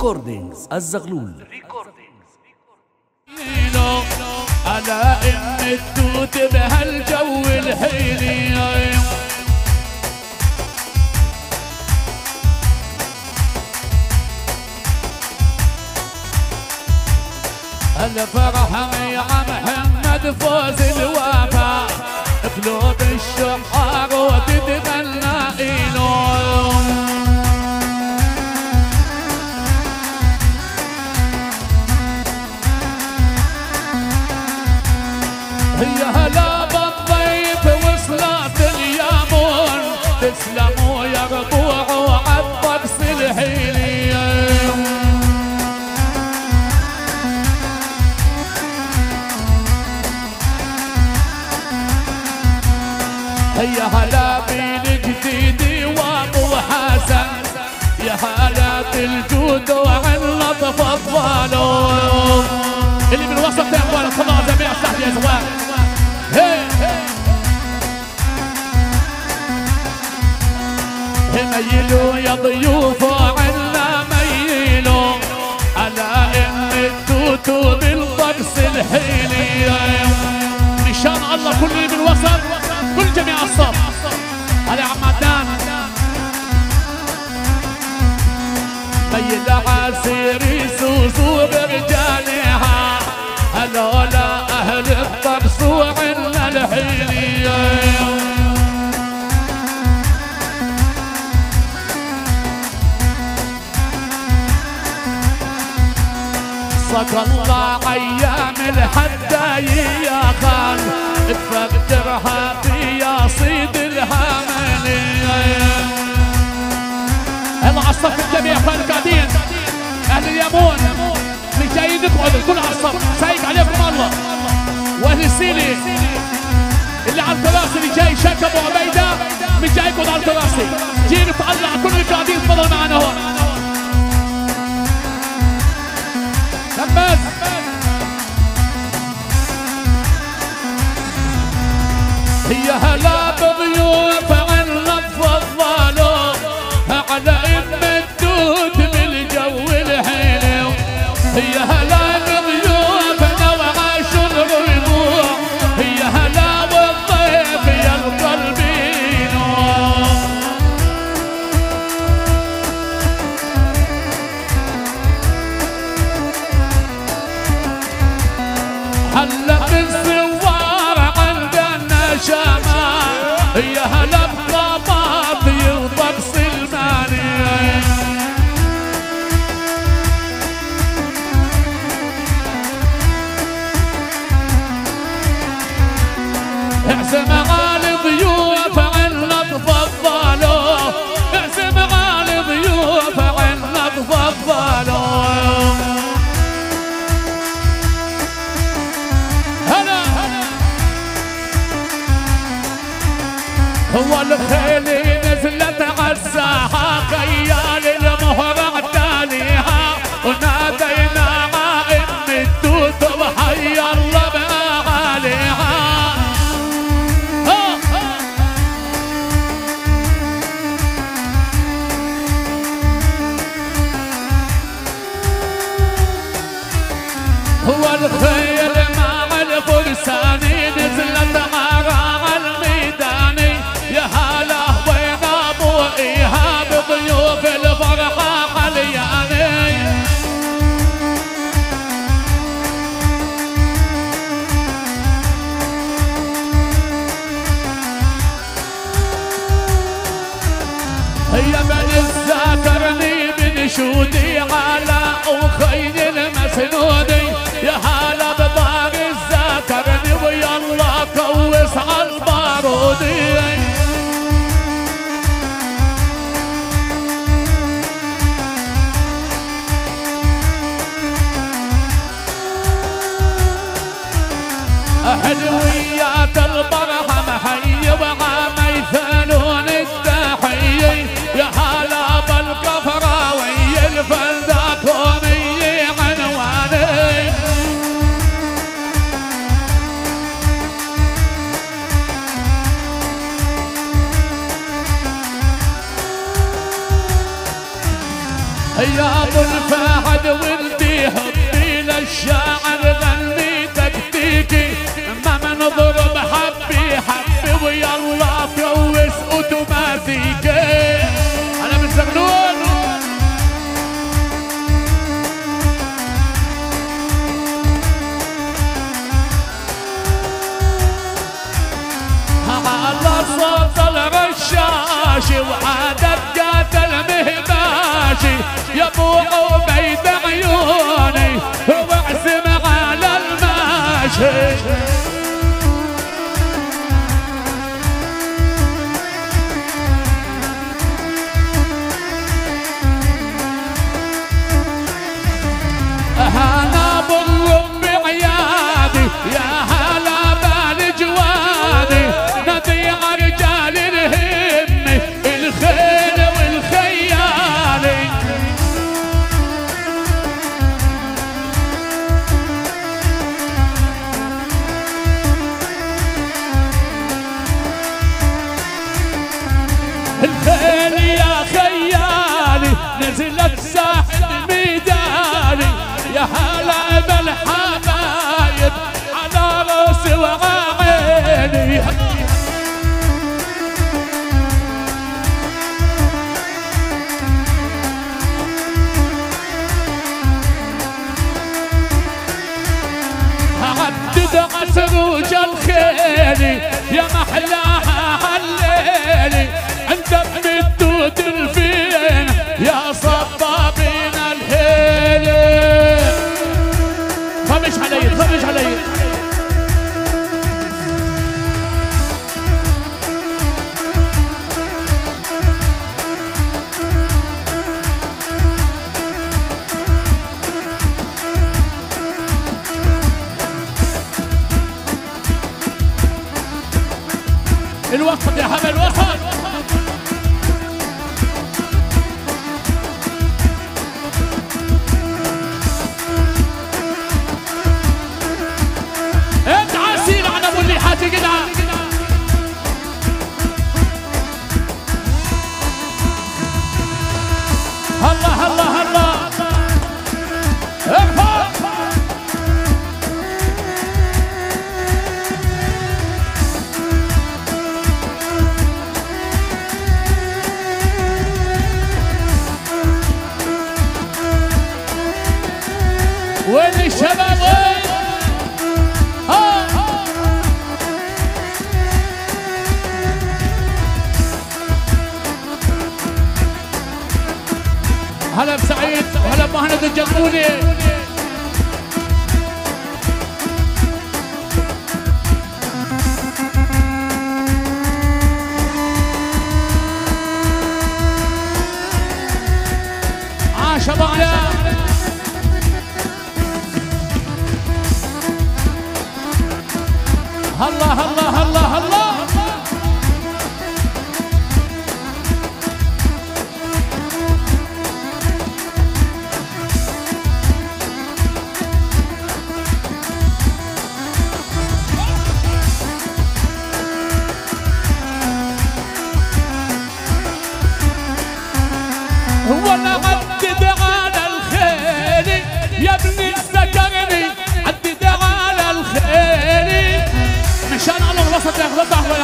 ريكوردينجز الزغلول على إم التوت بهالجو الحيلي الفرح يا محمد فوز الوفا. قلوب الشحار وتتغنى الحيلي نشان الله كل اللي بالوسط كل جميع الصف. على عمدان عسيري سوسو برجالها هلولا صدق الله أيام الحداي يا خان. تفكرها يا صيد الهاملي الله على الصف الجميع أخوان القاعدين. أهل اليمون اللي جايين نقعد الكل الصف. سايق عليكم الله. وأهل السيلي اللي على الكراسي اللي جاي شك أبو عبيدة مش جاي يقعد على الكراسي جينا نطلع كل Hadi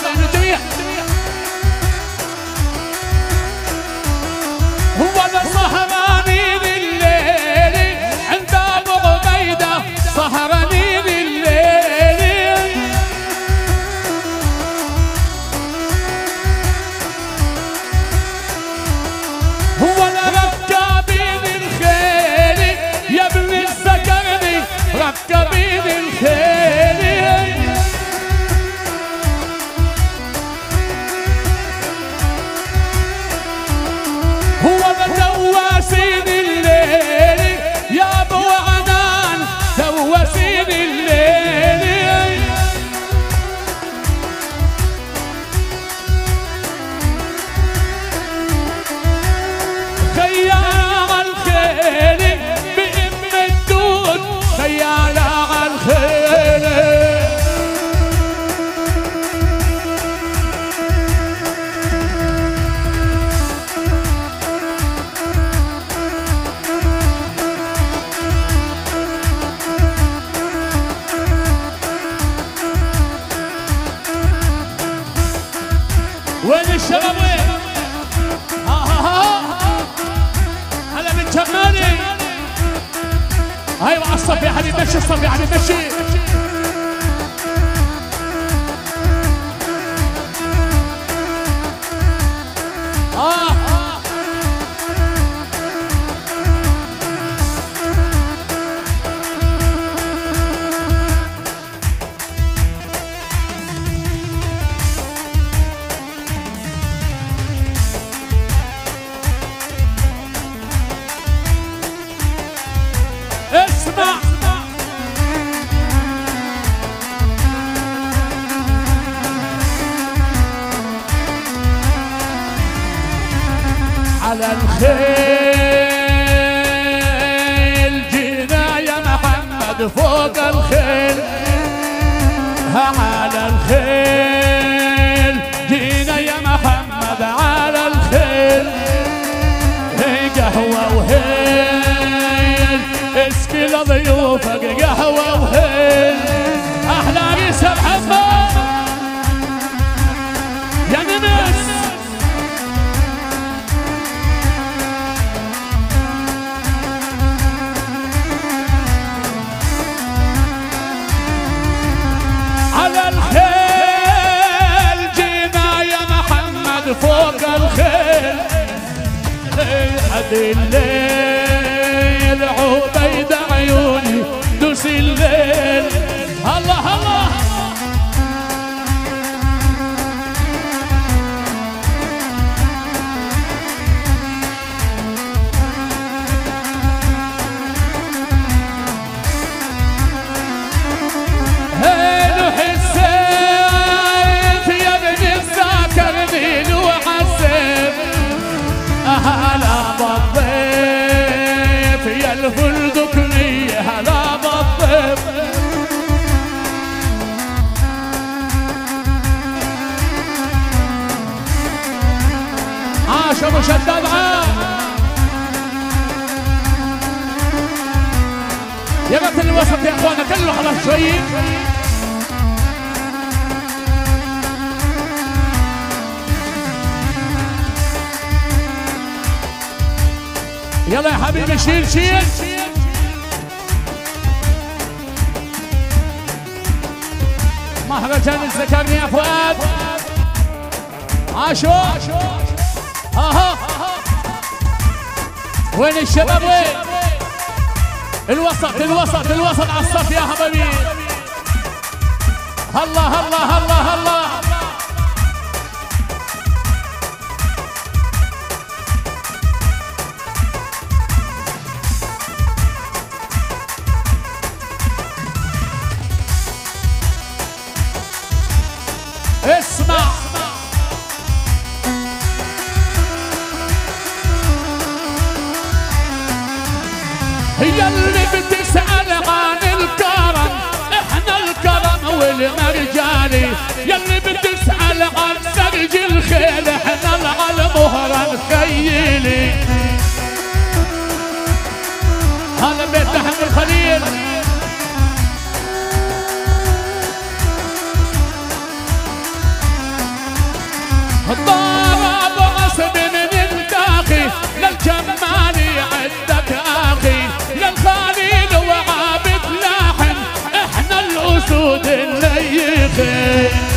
I'm على الليل عبيد عيوني دوس الليل. يلا يا حبيبي شيل شيل. مهرجان الزكريا يا فؤاد. عاشو. ها ها. وين الشباب؟ وين؟ الوسط الوسط الوسط على الصف يا حبيبي. الله الله الله الله اسمع. هي اللي بتسأل عن الكرم. إحنا الكرم والمرجاني يلي بتسأل عن سرج الخيل. إحنا على مهرة الخيلي هذا بيت أحمد الخليل. إحنا الاسود الليخي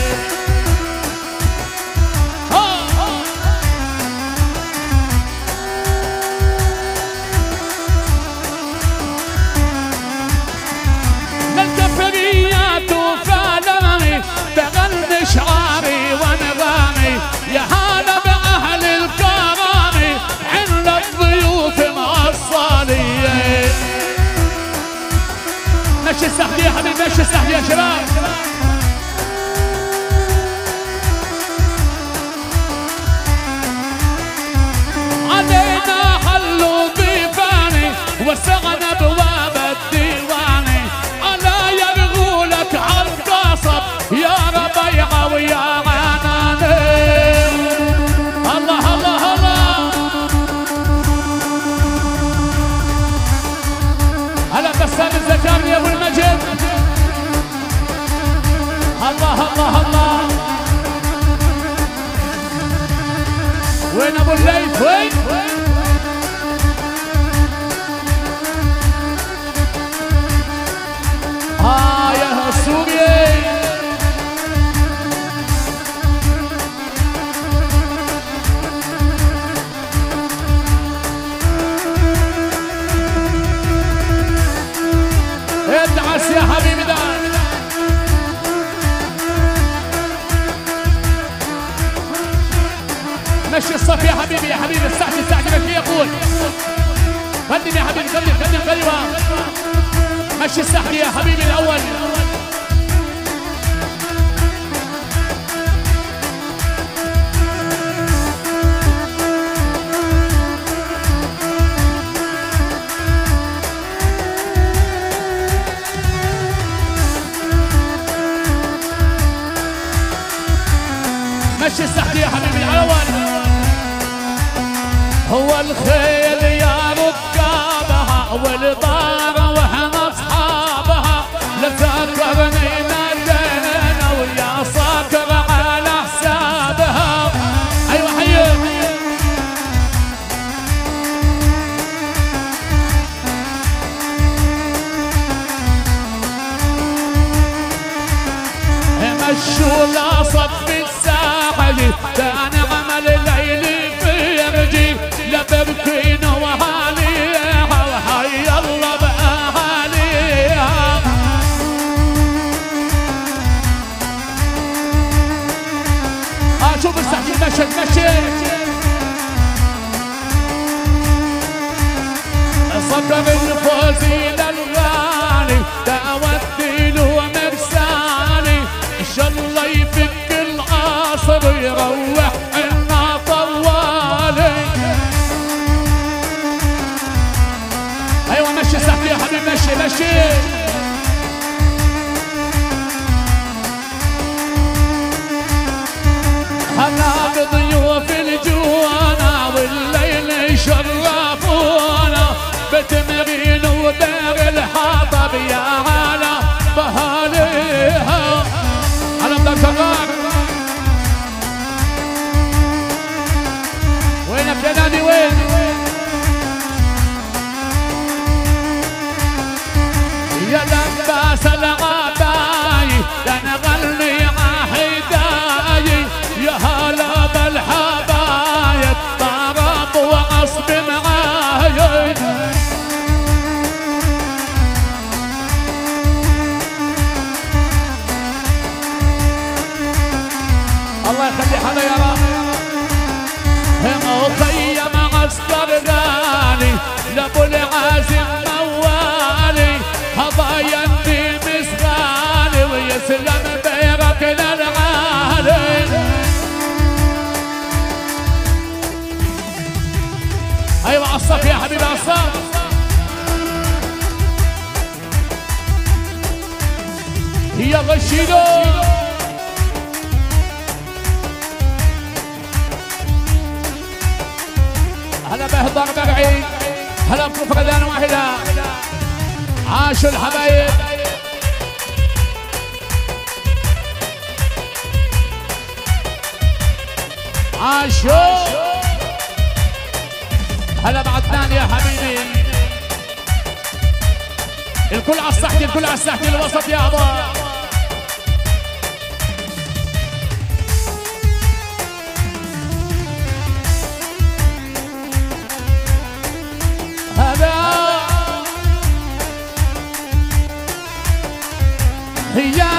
السحب يا حبيبي مشي السحب يا شباب. الله الله. وين أبو الليث؟ وين؟ آه يا هسوقي ادعس إيه يا حبيبي ده؟ مشي الصف يا حبيبي يا حبيبي السعد استعجل فيه يقول؟ قدم يا حبيبي قدم قدم قدم ماشي السحب يا حبيبي الأول. مشي السحر يا حبيبي الأول. هو الخيل يا ركابها والبار Yalamba, Salam. غشيدو هلا بهضر بعيد. هلا بكل فقدان واحدة. عاشوا الحبايب. عاشوا. هلا بعدنان يا حبيبي. الكل على الصحتي الكل على الصحتي الوسط يا عمر Yeah.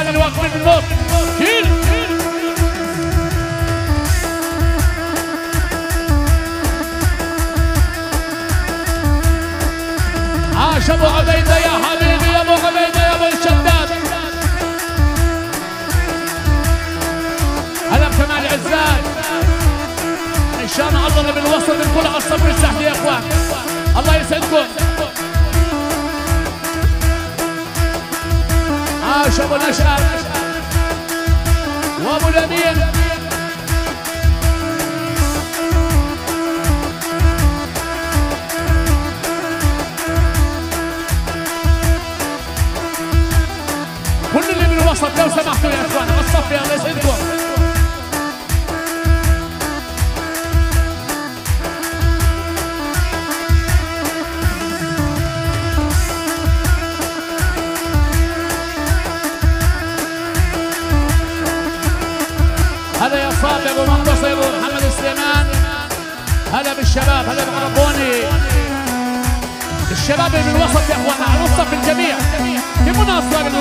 اخواننا الواقفين في النص عاش أبو عبيدة يا حبيبي يا أبو عبيدة يا أبو الشداد. هلا كمال عزاد إن شاء الله بالوسط الكل على الصف يا إخوان. الله يسعدكم. عاش أبو نشأة وأبو الامين كل اللي من الوسط لو سمحتوا يا إخوان الصف يا الله يسعدكم هلا بالشباب هلا بعربوني الشباب من الوسط يا اخوانا على الصف الجميع. في مناصره من